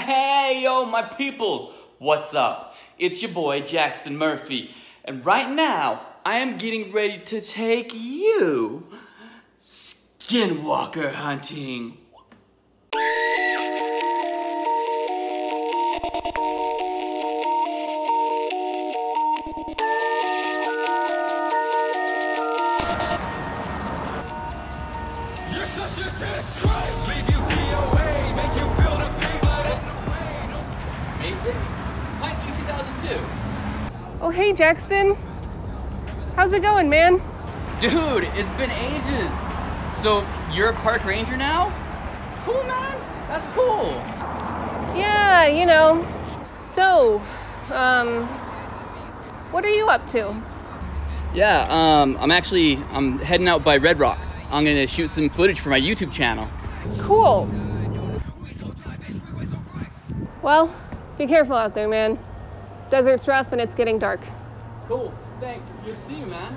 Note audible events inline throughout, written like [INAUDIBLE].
Hey, yo, my peoples, what's up? It's your boy Jackson Murphy, and right now I am getting ready to take you skinwalker hunting. Oh, hey, Jackson. How's it going, man? Dude, it's been ages. So you're a park ranger now? Cool, man. That's cool. Yeah, you know. So, um, what are you up to? Yeah, um, I'm actually I'm heading out by Red Rocks. I'm gonna shoot some footage for my YouTube channel. Cool. Well, be careful out there, man. Desert's rough and it's getting dark. Cool. Thanks. It's good to see you, man.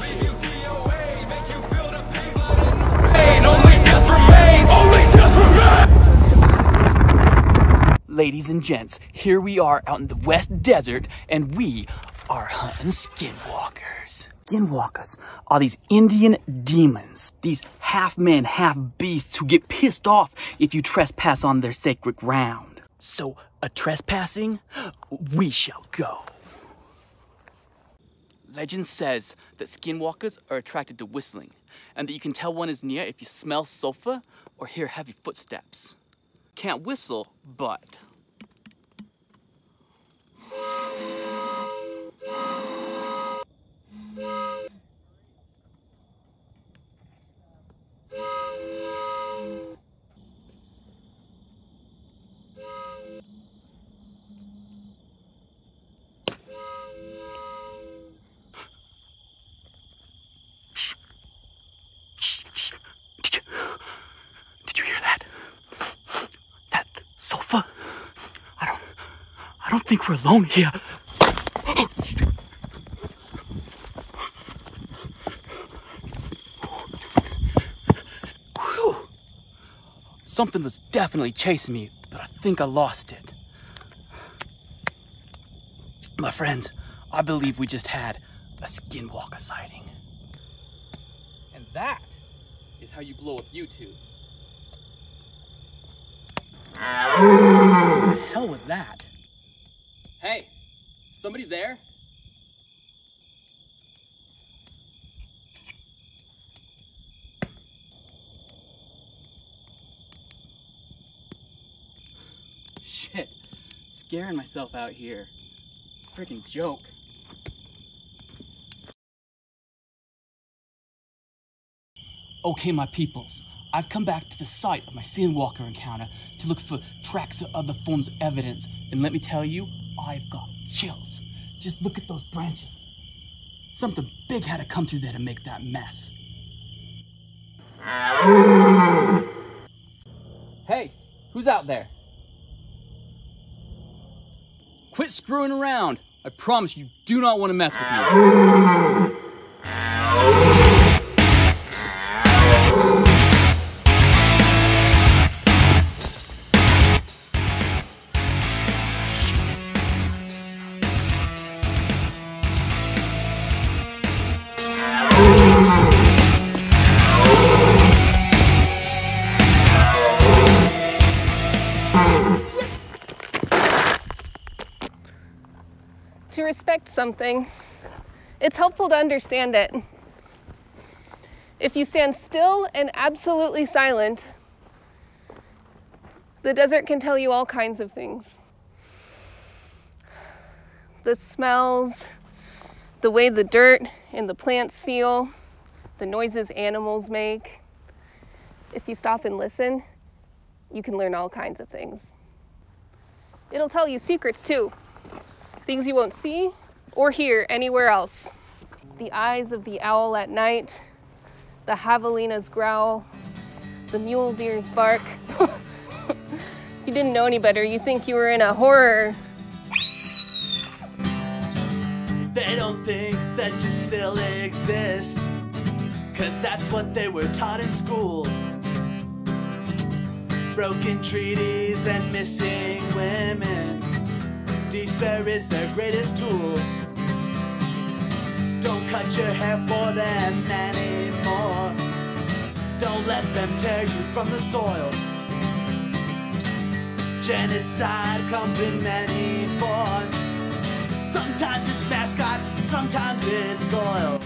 Leave you DOA, make you feel the pain, but in the rain. Only death remains. Only death remains. Ladies and gents, here we are out in the West Desert, and we are hunting skinwalkers. Skinwalkers are these Indian demons, these half men, half beasts who get pissed off if you trespass on their sacred ground. So, a trespassing, we shall go. Legend says that skinwalkers are attracted to whistling, and that you can tell one is near if you smell sulfur or hear heavy footsteps. Can't whistle, but. I don't think we're alone here. Whew. Something was definitely chasing me, but I think I lost it. My friends, I believe we just had a skinwalker sighting. And that is how you blow up YouTube. What the hell was that? Hey, somebody there? Shit, scaring myself out here. Freaking joke. Okay, my peoples, I've come back to the site of my Sandwalker encounter to look for tracks or other forms of evidence, and let me tell you, I've got chills. Just look at those branches. Something big had to come through there to make that mess. Hey, who's out there? Quit screwing around. I promise you do not want to mess with me. Something, it's helpful to understand it. If you stand still and absolutely silent, the desert can tell you all kinds of things. The smells, the way the dirt and the plants feel, the noises animals make. If you stop and listen, you can learn all kinds of things. It'll tell you secrets too things you won't see or hear anywhere else. The eyes of the owl at night, the javelina's growl, the mule deer's bark. [LAUGHS] you didn't know any better, you think you were in a horror. They don't think that you still exist. Cause that's what they were taught in school. broken treaties and missing women. Despair is their greatest tool. Don't cut your hair for them anymore. Don't let them tear you from the soil. Genocide comes in many forms. Sometimes it's mascots, sometimes it's oil.